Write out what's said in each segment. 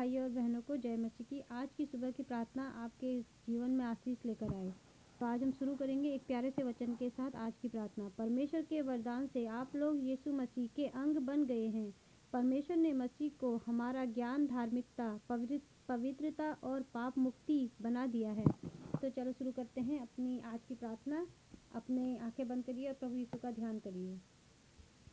भाइयों और बहनों को जय मसीह की। आज की सुबह की प्रार्थना आपके जीवन में आशीष लेकर आए। तो आज हम शुरू करेंगे एक प्यारे से वचन के साथ आज की प्रार्थना। परमेश्वर के वरदान से आप लोग यीशु मसीह के अंग बन गए हैं। परमेश्वर ने मसीह को हमारा ज्ञान, धार्मिकता पवित्रता और पाप मुक्ति बना दिया है। तो चलो शुरू करते हैं अपनी आज की प्रार्थना। अपने आँखें बंद करिए और प्रभु यीशु का ध्यान करिए।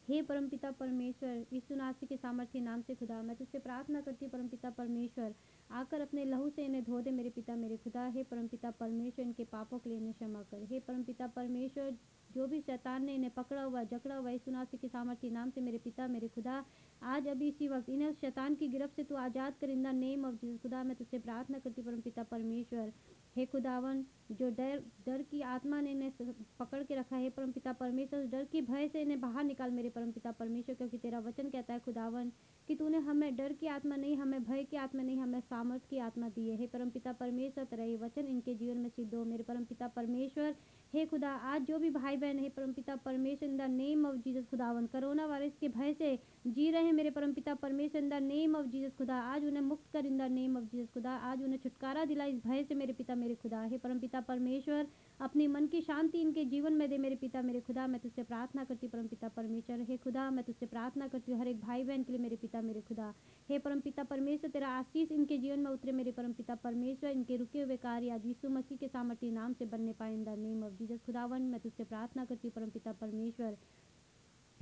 हे परमपिता परमेश्वर, यीशु नासी के सामर्थ्य नाम से खुदा, मैं तुझसे प्रार्थना करती हूँ परमपिता परमेश्वर, आकर अपने लहू से इन्हें धो दे मेरे पिता मेरे खुदा, हे परमपिता परमेश्वर, इनके पापों के लिए इन्हें क्षमा कर। हे परमपिता परमेश्वर जो भी शैतान ने इन्हें पकड़ा हुआ, जकड़ा हुआ यीशु नासी के सामर्थ्य नाम से मेरे पिता, मेरे खुदा, आज अभी इसी वक्त इन्हें शैतान की गिरफ्त से तू आज़ाद कर in the name of Jesus. खुदा, मैं तुझसे प्रार्थना करती परमपिता परमेश्वर। हे खुदावन, जो डर डर की आत्मा ने इन्हें पकड़ के रखा है परम पिता परमेश्वर डर की भय से इन्हें बाहर निकाल मेरे परम पिता परमेश्वर, क्योंकि तेरा वचन कहता है, खुदावन, कि तूने हमें डर की आत्मा नहीं, हमें भय की आत्मा नहीं, हमें सामर्थ की आत्मा दी हे परम पिता परमेश्वर, तेरा ये वचन इनके जीवन में सिद्ध हो। मेरे परम पिता परमेश्वर हे खुदा, आज जो भी भाई बहन है परम पिता परमेश्वर, in the name of Jesus खुदावन कोरोना वायरस के भय से जी रहे हैं मेरे परम पिता परमेश्वर, in the name of Jesus खुदा, आज उन्हें मुक्त कर, in the name of Jesus खुदा, आज उन्हें छुटकारा दिला इस भय से मेरे पिता, मेरे खुदा, हे परम पिता परमेश्वर अपनी मन की शांति इनके जीवन में दे मेरे पिता, मेरे खुदा, मैं तुझसे प्रार्थना करती परम पिता परमेश्वर। हे खुदा, मैं तुझसे प्रार्थना करती हूँ, हर एक भाई बहन के लिए मेरे पिता, मेरे खुदा। हे परम पिता परमेश्वर, तेरा आशीष इनके जीवन में उतरे मेरे परम पिता परमेश्वर, इनके रुके हुए कार्य आज यीशु मसीह के सामर्थ्य नाम से बनने पाए in the name of Jesus खुदावन, मैं तुझसे प्रार्थना करती हूँ, परम पिता परमेश्वर।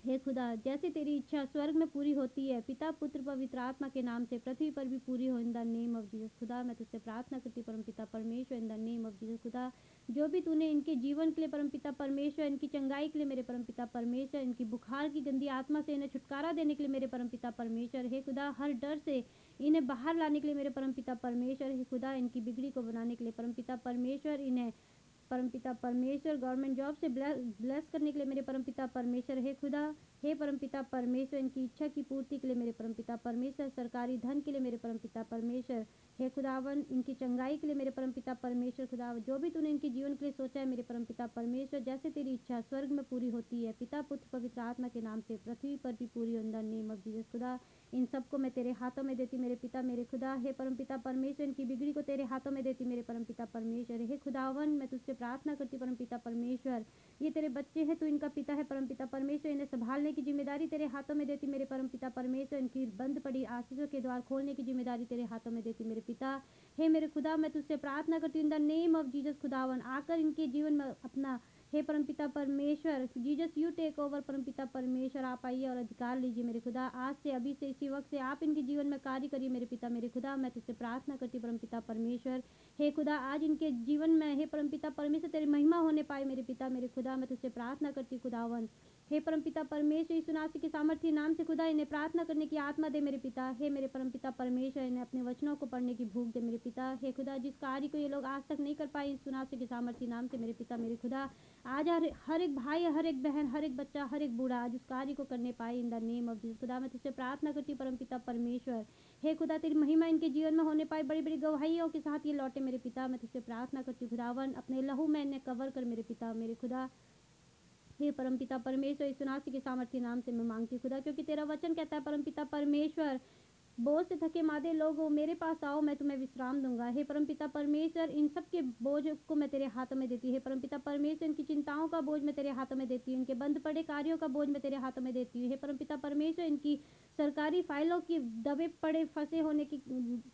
हे खुदा, जैसे तेरी इच्छा स्वर्ग में पूरी होती है, पिता, पुत्र, पवित्र आत्मा के नाम से पृथ्वी पर भी पूरी हो in the name of Jesus खुदा, मैं तुझसे प्रार्थना करती परम पिता परमेश्वर in the name of Jesus खुदा जो भी तूने इनके जीवन के लिए परम पिता परमेश्वर इनकी चंगाई के लिए मेरे परम पिता परमेश्वर इनकी बुखार की गंदी आत्मा से इन्हें छुटकारा देने के लिए मेरे परम पिता परमेश्वर हे खुदा हर डर से इन्हें बाहर लाने के लिए मेरे परम पिता परमेश्वर हे खुदा इनकी बिगड़ी को बनाने के लिए परम पिता परमेश्वर इन्हें परमपिता परमेश्वर गवर्नमेंट जॉब से ब्लेस करने के लिए मेरे परमपिता परमेश्वर हे खुदा हे परमपिता परमेश्वर इनकी इच्छा की पूर्ति के लिए मेरे परमपिता परमेश्वर सरकारी धन के लिए मेरे परमपिता परमेश्वर हे खुदावन, इनकी चंगाई के लिए मेरे परमपिता परमेश्वर, खुदावन, जो भी तूने इनके जीवन के लिए सोचा है, मेरे परमपिता परमेश्वर, जैसे तेरी इच्छा स्वर्ग में पूरी होती है, पिता, पुत्र, पवित्र आत्मा के नाम से पृथ्वी पर भी पूरी अंदर नेम ऑफ़ जीसस, खुदा, इन सबको मैं तेरे हाथों में देती, मेरे पिता, मेरे खुदा, हे परमपिता परमेश्वर, इनकी बिगड़ी को तेरे हाथों में देती, मेरे परमपिता परमेश्वर, हे खुदावन, मैं तुझसे प्रार्थना करती, परमपिता परमेश्वर ये तेरे बच्चे हैं, तू इनका पिता है, परमपिता परमेश्वर, इन्हें संभालने की ज़िम्मेदारी तेरे हाथों में देती मेरे परमपिता परमेश्वर, इनकी बंद पड़ी आशीषों के द्वार खोलने की ज़िम्मेदारी तेरे हाथों में देती मेरे पिता। हे मेरे खुदा, मैं तुझसे प्रार्थना करती हूँ, in the name of Jesus खुदावन, आकर इनके जीवन में अपना, हे परमपिता परमेश्वर जीजस यू टेक ओवर परमपिता परमेश्वर, आप आइए और अधिकार लीजिए मेरे खुदा, आज से, अभी से, इसी वक्त से, आप इनके जीवन में कार्य करिए मेरे पिता, मेरे खुदा, मैं तुझसे प्रार्थना करती हूँ परमपिता परमेश्वर हे खुदा, आज इनके जीवन में, हे परमपिता, परमेश्वर, तेरी महिमा होने पाए मेरे पिता, मेरे खुदा, मैं तुझसे प्रार्थना करती खुदावन हे परमपिता परमेश्वर इस यीशु के सामर्थ्य नाम से खुदा इन्हें प्रार्थना करने की आत्मा दे मेरे पिता। हे मेरे परमपिता परमेश्वर, इन्हें अपने वचनों को पढ़ने की भूख दे मेरे पिता। हे खुदा, जिस कार्य को ये लोग आज तक नहीं कर पाए, यीशु के सामर्थ्य नाम से मेरे पिता, मेरे खुदा, आज हर एक भाई, हर एक बहन, हर एक बच्चा, हर एक बूढ़ा आज उस कार्य को करने पाए in the name of Jesus खुदा, मैं तुझसे प्रार्थना करती हूँ परम पिता परमेश्वर। हे खुदा, तेरी महिमा इनके जीवन में होने पाए बड़ी बड़ी गवाहियों के साथ ये लौटे मेरे पिता। मैं तुझसे प्रार्थना करती हूँ खुदावन अपने लहू में इन्हें कवर कर मेरे पिता, मेरे खुदा। हे परम पिता परमेश्वर, इस सुनासी के सामर्थ्य नाम से मैं मांगती खुदा, क्योंकि तेरा वचन कहता है परम पिता परमेश्वर, बोझ से थके मादे लोग मेरे पास आओ, मैं तुम्हें विश्राम दूँगा। हे परमपिता परमेश्वर, इन सब के बोझ को मैं तेरे हाथों में देती हूँ। हे परमपिता परमेश्वर, इनकी चिंताओं का बोझ मैं तेरे हाथों में देती हूँ, इनके बंद पड़े कार्यों का बोझ मैं तेरे हाथों में देती हूँ। हे परमपिता परमेश्वर, इनकी सरकारी फाइलों की दबे पड़े, फंसे होने की,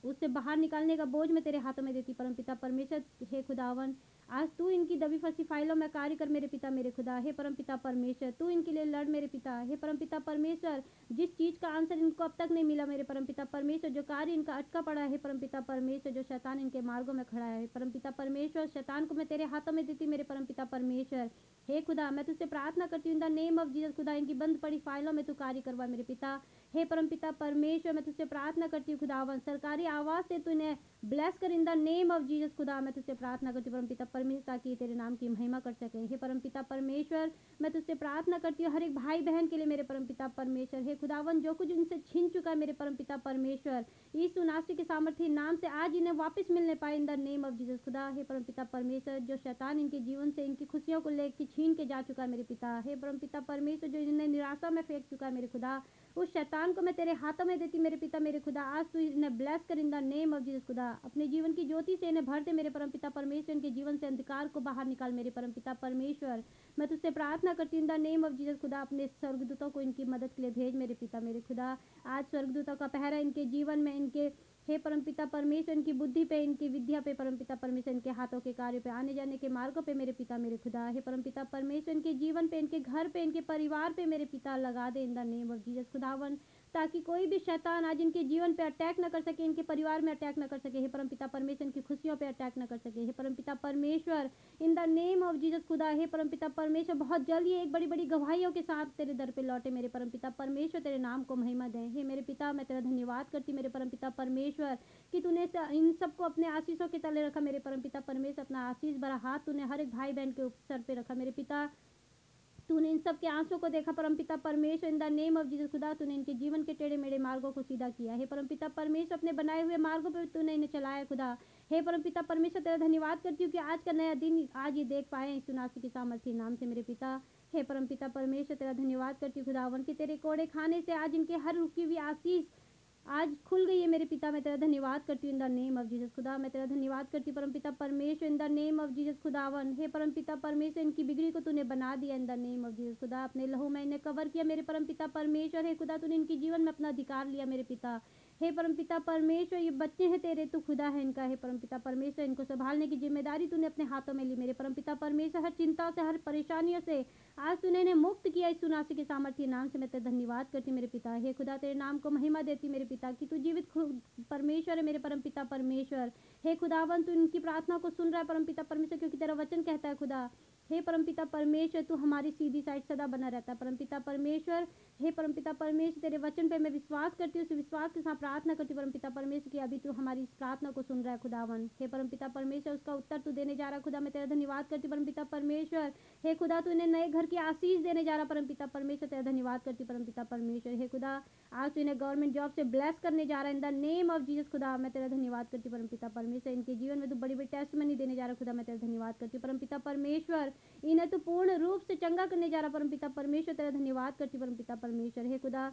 उससे बाहर निकालने का बोझ मैं तेरे हाथों में देती परमपिता परमेश्वर, हे खुदावन आज तू इनकी दबी फंसी फाइलों में कार्य कर, मेरे पिता मेरे खुदा, हे परम पिता परमेश्वर, तू इनके लिए लड़, मेरे पिता, हे परम पिता परमेश्वर, जिस चीज़ का आंसर इनको अब तक नहीं मिला, मेरे परम पिता परमेश्वर, जो कार्य इनका अटका पड़ा है परम पिता परमेश्वर, जो शैतान इनके मार्गों में खड़ा है परम पिता परमेश्वर, शैतान को मैं तेरे हाथों में देती मेरे परम पिता परमेश्वर, हे खुदा, मैं तुझसे प्रार्थना करती हूँ द नेम ऑफ़ जीसस, खुदा, इनकी बंद पड़ी फाइलों में तू कार्य करवा, मेरे पिता हे परम पिता परमेश्वर, मैं तुझसे प्रार्थना करती हूँ, खुदावन। सरकारी आवाज़ से तू इन्हें ब्लेस कर in the name of Jesus खुदा, मैं तुझसे प्रार्थना करती हूँ, परम पिता परमेश्वर, ताकि तेरे नाम की महिमा कर सके। हे परम पिता परमेश्वर, मैं तुझसे प्रार्थना करती हूँ, हर एक भाई बहन के लिए मेरे परम पिता परमेश्वर। हे खुदावन, जो कुछ उनसे छीन चुका है, मेरे परम पिता परमेश्वर, यीशु नास्ति के सामर्थ्य नाम से आज इन्हें वापस मिलने पाए in the name of Jesus खुदा, हे परम पिता परमेश्वर, जो शैतान इनके जीवन से, इनकी खुशियों को लेकर छीन के जा चुका है मेरे पिता। हे परम पिता परमेश्वर, जो इन्हें निराशा में फेंक चुका है मेरे खुदा उस शैतान को मैं तेरे हाथों में देती, मेरे पिता, मेरे खुदा। आज तू इन्हें ब्लेस कर in the name of Jesus खुदा। अपने जीवन की ज्योति से इन्हें भर दे, मेरे परम पिता परमेश्वर। इनके जीवन से अंधकार को बाहर निकाल, मेरे परम पिता परमेश्वर। मैं तुझसे प्रार्थना करती हूँ in the name of Jesus खुदा। अपने स्वर्गदूतों को इनकी मदद के लिए भेज, मेरे पिता, मेरे खुदा। आज स्वर्गदूतों का पहरा इनके जीवन में, इनके हे परमपिता परमेश्वर, इनकी बुद्धि पे, इनकी विद्या पे, परमपिता परमेश्वर, इनके हाथों के कार्य पे, आने जाने के मार्गों पे मेरे पिता, मेरे खुदा। हे परमपिता परमेश्वर, इनके जीवन पे, इनके घर पे, इनके परिवार पे मेरे पिता लगा दे in the name of Jesus. खुदावन ताकि कोई भी शैतान आज इनके जीवन पे अटैक न कर सके, इनके परिवार में अटैक न कर सके। हे परमपिता परमेश्वर, इनकी खुशियों पे अटैक न कर सके। हे परमपिता परमेश्वर, in the name of Jesus खुदा, हे परमपिता परमेश्वर, बहुत जल्द एक बड़ी बड़ी गवाहियों के साथ तेरे दर पे लौटे। मेरे परमपिता परमेश्वर, तेरे नाम को महिमा दें। हे मेरे पिता, मैं तेरा धन्यवाद करती मेरे परमपिता परमेश्वर, कि तूने इन सबको अपने आशीषों के तले रखा। मेरे परमपिता परमेश्वर, अपना आशीष भरा हाथ तूने हर एक भाई बहन के सर पे रखा। मेरे पिता तूने इन सब के आँसू को देखा, परमपिता परमेश्वर, in the name of Jesus खुदा, तूने इनके जीवन के टेढ़े मेढ़े मार्गों को सीधा किया। हे परमपिता परमेश्वर, अपने बनाए हुए मार्गों पर तूने इन्हें चलाया खुदा। हे परमपिता परमेश्वर, तेरा धन्यवाद करती हूँ कि आज का नया दिन आज ये देख पाए सुनासी के सामर्थ्य नाम से मेरे पिता। हे परमपिता परमेश्वर, तेरा धन्यवाद करती हूँ खुदावन के तेरे कोड़े खाने से आज इनके हर रुकी हुई आशीष आज खुल गई है मेरे पिता, मैं तेरा धन्यवाद करती हूँ in the name of Jesus खुदा, मैं तेरा धन्यवाद करती हूँ परम पिता परमेश्वर, in the name of Jesus खुदावन। हे परम पिता परमेश्वर, इनकी बिगड़ी को तूने बना दिया in the name of Jesus खुदा, अपने लहू में इन्हें कवर किया मेरे परम पिता परमेश्वर। हे खुदा, तूने इनके जीवन में अपना अधिकार लिया मेरे पिता। हे परमपिता परमेश्वर, ये बच्चे हैं तेरे, तू खुदा है इनका, हे परमपिता परमेश्वर, इनको संभालने की ज़िम्मेदारी तूने अपने हाथों में ली। मेरे परमपिता परमेश्वर, हर चिंता से, हर परेशानियों से, आज तूने इन्हें मुक्त किया इस सुनासी के सामर्थ्य नाम से। मैं तेरे धन्यवाद करती मेरे पिता। हे खुदा, तेरे नाम को महिमा देती मेरे पिता, की तू जीवित परमेश्वर है मेरे परमपिता परमेश्वर। हे खुदावन, तू इनकी प्रार्थना को सुन रहा है परमपिता परमेश्वर, क्योंकि तेरा वचन कहता है खुदा हे परमपिता परमेश्वर, तू हमारी सीधी साइड सदा बना रहता है। परमपिता परमेश्वर, हे परमपिता परमेश्वर, तेरे वचन पे मैं विश्वास करती हूँ, उस विश्वास के साथ प्रार्थना करती हूँ, परमपिता परमेश्वर, की अभी तू हमारी इस प्रार्थना को सुन रहा है, खुदावन। हे परमपिता परमेश्वर, उसका उत्तर तू देने जा रहा है, खुदा, मैं तेरा धन्यवाद करती हूँ, परमपिता परमेश्वर। हे खुदा, तू इन्हें नए घर की आशीष देने जा रहा परमपिता परमेश्वर, तेरा धन्यवाद करती हूँ, परमपिता परमेश्वर। हे खुदा, आज तू इन्हें गवर्नमेंट जॉब से ब्लेस करने जा रहा है, in the name of Jesus, खुदा, मैं तेरा धन्यवाद करती हूँ, परमपिता परमेश्वर। इनके जीवन में तू बड़ी बड़ी टेस्ट मनी देने जा रहा खुदा, मैं तेरा धन्यवाद करती हूँ, परमपिता परमेश्वर। इन्हें तो पूर्ण रूप से चंगा करने जा रहा परम पिता परमेश्वर, तेरा धन्यवाद करती परम पिता परमेश्वर। हे खुदा,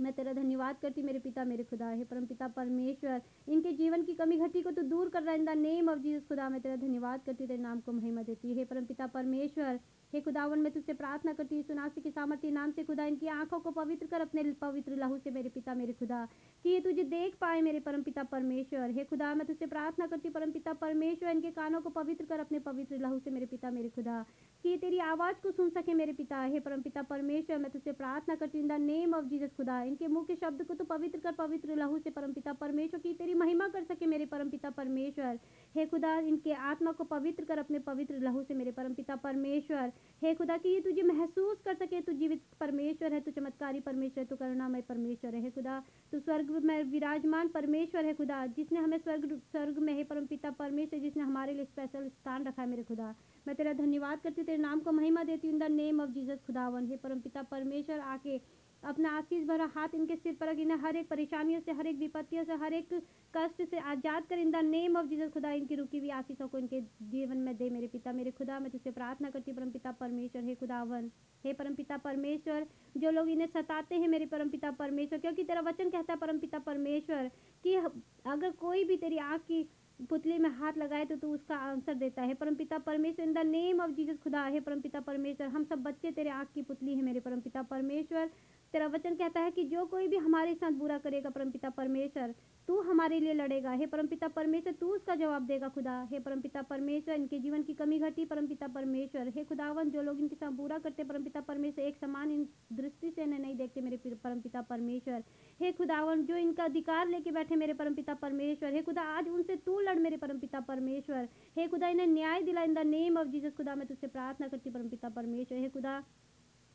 मैं तेरा धन्यवाद करती, मेरे पिता, मेरे खुदा। है परम पिता परमेश्वर, इनके जीवन की कमी घटी को तो दूर कर रहा है। In the name of Jesus खुदा, मैं तेरा धन्यवाद करती, तेरे नाम को महिमा देती। है परम पिता परमेश्वर हे खुदावन, मैं तुझसे प्रार्थना करती हूँ, सुनासी के सामर्थ्य नाम से खुदा, इनकी आँखों को पवित्र कर अपने पवित्र लहू से मेरे पिता, मेरे खुदा, कि ये तुझे देख पाए मेरे परम पिता परमेश्वर। हे खुदा, मैं तुझसे प्रार्थना करती हूँ, परम पिता परमेश्वर, इनके कानों को पवित्र कर अपने पवित्र लहू से मेरे पिता, मेरे खुदा, कि तेरी आवाज़ को सुन सके मेरे पिता। हे परम पिता परमेश्वर, मैं तुझसे प्रार्थना करती हूँ, in the name of Jesus खुदा, इनके मुँह के शब्द को तो पवित्र कर पवित्र लहू से परम पिता परमेश्वर, की तेरी महिमा कर सके मेरे परम पिता परमेश्वर। हे खुदा, इनके आत्मा को पवित्र कर अपने पवित्र लहू से मेरे परम पिता परमेश्वर हे खुदा, कि ये तुझे महसूस कर सके, तू जीवित परमेश्वर है, तू चमत्कारी परमेश्वर है, तू करुणामय परमेश्वर है खुदा। तू स्वर्ग में विराजमान परमेश्वर है, खुदा, जिसने हमें स्वर्ग स्वर्ग में है परम पिता परमेश्वर, जिसने हमारे लिए स्पेशल स्थान रखा है मेरे खुदा। मैं तेरा धन्यवाद करती हूँ, तेरे नाम को महिमा देती हूँ द नेम ऑफ़ जीसस खुदावन। हे परम पिता परमेश्वर, आके अपना आशीष भरा हाथ इनके सिर पर रख, इन्हें हर एक परेशानियों से, हर एक विपत्तियों से, हर एक कष्ट से आज़ाद कर, in the name of Jesus खुदा, इनकी रुकी हुई आशीषों को इनके जीवन में दे मेरे पिता, मेरे खुदा, मैं तुझसे प्रार्थना करती परम पिता परमेश्वर, हे खुदावन, हे परम पिता परमेश्वर, जो लोग इन्हें सताते हैं मेरे परम पिता परमेश्वर, क्योंकि तेरा वचन कहता है परम पिता परमेश्वर, कि अगर कोई भी तेरी आँख की पुतली में हाथ लगाए तो तू उसका आंसर देता है। परम पिता परमेश्वर, in the name of Jesus खुदा, है परम पिता परमेश्वर, हम सब बच्चे तेरे आँख की पुतली है मेरे परम पिता परमेश्वर तेरा वचन कहता है कि जो कोई भी हमारे साथ बुरा करेगा, परमपिता परमेश्वर, तू हमारे लिए लड़ेगा। हे परमपिता परमेश्वर, तू उसका जवाब देगा, खुदा। हे परमपिता परमेश्वर, इनके जीवन की कमी घटी, परमपिता परमेश्वर। हे खुदावन, जो लोग इनके साथ बुरा करते, परमपिता परमेश्वर, एक समान इन दृष्टि से इन्हें नहीं देखते मेरे परमपिता परमेश्वर। हे खुदावन, जो इनका अधिकार लेके बैठे मेरे परमपिता परमेश्वर, हे खुदा, आज उनसे तू लड़ मेरे परमपिता परमेश्वर। हे खुदा, इन्हें न्याय दिला in the name of Jesus. खुदा, मैं तुझसे प्रार्थना करती परमपिता परमेश्वर। हे खुदा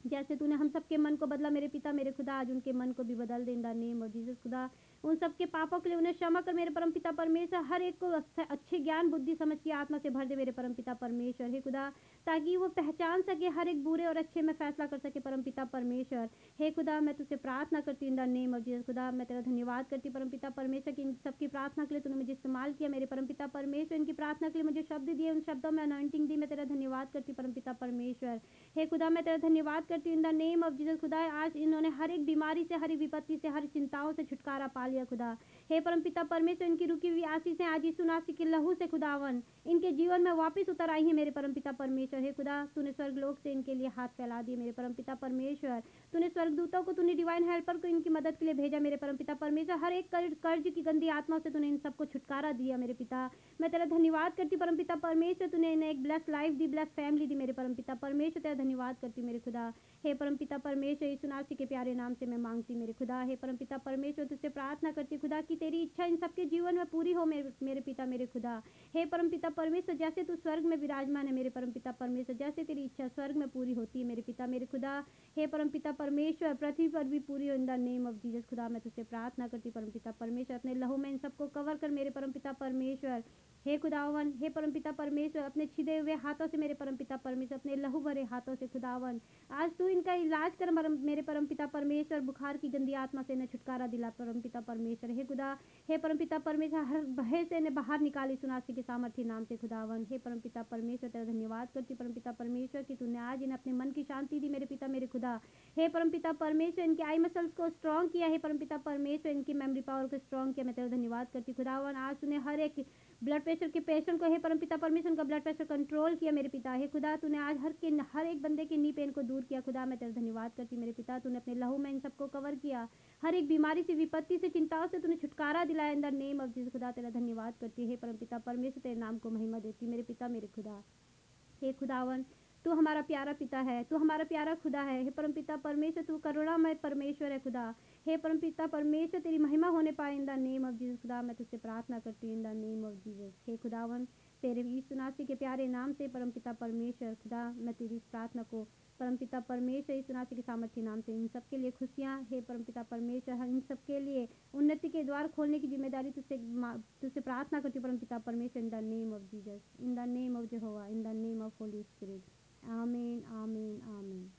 जैसे तूने हम सबके मन को बदला, मेरे पिता मेरे खुदा, आज उनके मन को भी बदल दे in the name of Jesus. खुदा उन सबके पापों के लिए उन्हें क्षमा कर मेरे परम पिता परमेश्वर, हर एक को अच्छे ज्ञान, बुद्धि, समझ की आत्मा से भर दे मेरे परम पिता परमेश्वर। हे खुदा, ताकि वो पहचान सके हर एक बुरे और अच्छे में फैसला कर सके परम पिता परमेश्वर। हे खुदा, मैं तुझसे प्रार्थना करती हूँ द नेम ऑफ़ जीसस। खुदा, मैं तेरा धन्यवाद करती हूँ परमपिता परमेश्वर, की इन सबकी प्रार्थना के लिए तूने मुझे इस्तेमाल किया। मेरे परम पिता परमेश्वर, इनकी प्रार्थना के लिए मुझे शब्द दिए, उन शब्दों में अनॉइंटिंग दी। मैं तेरा धन्यवाद करती हूँ परमपिता परमेश्वर। हे खुदा, मैं तेरा धन्यवाद करती हूँ in the name of Jesus. खुदा, आज इन्होंने हर एक बीमारी से, हर एक विपत्ति से, हर चिंताओं से छुटकारा पा लिया खुदा। हे परमपिता परमेश्वर, इनकी रुकी हुई आशीष आज नासी के लहू से खुदावन, इनके जीवन में वापस उतर आई है मेरे परमपिता परमेश्वर। हे खुदा, तूने स्वर्ग लोक से इनके लिए हाथ फैला दिए मेरे परमपिता परमेश्वर। तूने स्वर्गदूतों को, तूने डिवाइन हेल्पर को इनकी मदद के लिए भेजा मेरे परमपिता परमेश्वर। हर एक कर्ज की गंदी आत्मा से तूने इन सबको छुटकारा दिया मेरे पिता। मैं तेरा धन्यवाद करती परमपिता परमेश्वर। तूने इन्हें एक ब्लेस लाइफ दी ब्लेस फैमिली दी मेरे परमपिता परमेश्वर। तेरा धन्यवाद करती मेरे खुदा। हे परमपिता परमेश्वर, यीशु नासी के प्यारे नाम से मैं मांगती मेरे खुदा हे परमपिता परमेश्वर, तुझसे प्रार्थना करती खुदा, की तेरी इच्छा इन सबके जीवन में पूरी हो, मेरे मेरे पिता, मेरे खुदा। हे परमपिता परमेश्वर, जैसे तू स्वर्ग में विराजमान है, मेरे परमपिता परमेश्वर, जैसे तेरी इच्छा स्वर्ग में पूरी होती है, मेरे पिता, मेरे खुदा। हे परमपिता परमेश्वर, पृथ्वी पर भी पूरी हो in the name of Jesus, खुदा, मैं तुझसे प्रार्थना करती परमपिता परमेश्वर, अपने लहू में इन सबको कवर कर, मेरे परमपिता परमेश्वर। हे खुदावन, हे परमपिता परमेश्वर, अपने छिदे हुए हाथों से मेरे परमपिता परमेश्वर, अपने लहू भरे हाथों से खुदावन। आज तू इनका इलाज कर, मेरे परमपिता परमेश्वर, बुखार की गंदी आत्मा से इन्हें छुटकारा दिला, परमपिता परमेश्वर। हे खुदा, हे परमपिता परमेश्वर, हर भय से इन्हें बाहर निकाली सुनासी के सामर्थ्य नाम से खुदावन। हे परमपिता परमेश्वर, तेरा धन्यवाद करती परमपिता परमेश्वर, की तूने आज इन्हें अपने मन की शांति दी, मेरे पिता, मेरे खुदा। हे परमपिता परमेश्वर, इनके आई मसल्स को स्ट्रॉन्ग किया, हे परमपिता परमेश्वर, इनकी मेमोरी पावर को स्ट्रॉन्ग किया, मैं तेरा धन्यवाद करती खुदावन। आज तूने हर एक ब्लड प्रेशर के पेशेंट को हे परमपिता परमेश्वर का ब्लड प्रेशर कंट्रोल किया मेरे पिता। हे खुदा, तूने आज हर के हर एक बंदे के नी पेन को दूर किया। खुदा, मैं तेरा धन्यवाद करती मेरे पिता, तूने अपने लहू में इन सबको कवर किया। हर एक बीमारी से, विपत्ति से, चिंताओं से तूने छुटकारा दिलाया द नेम ऑफ़ जीसस खुदा, तेरा धन्यवाद करती है। परमपिता परमेश्वर, तेरे नाम को महिमा देती मेरे पिता, मेरे खुदा। हे खुदावन, तू हमारा प्यारा पिता है। तू हमारा प्यारा खुदा है। हे परम पिता परमेश्वर, तू करुणामय परमेश्वर है खुदा। हे परम पिता, परमेश्वर, तेरी महिमा होने पाए in the name of Jesus खुदा, मैं तुझसे प्रार्थना करती हूँ in the name of Jesus हे खुदावन, तेरे यीशु नासी के प्यारे नाम से परम पिता, परमेश्वर। खुदा, मैं तेरी इस प्रार्थना को परम पिता, परमेश्वर यीशु नासी के सामर्थ्य नाम से इन सबके लिए खुशियाँ। हे परम पिता, परमेश्वर इन सबके लिए उन्नति के द्वार खोलने की ज़िम्मेदारी तुझसे तुझसे प्रार्थना करती हूँ परम पिता, परमेश्वर, in the name of Jesus in the name of Jehovah in the name of holy spirit आमीन आमीन आमीन।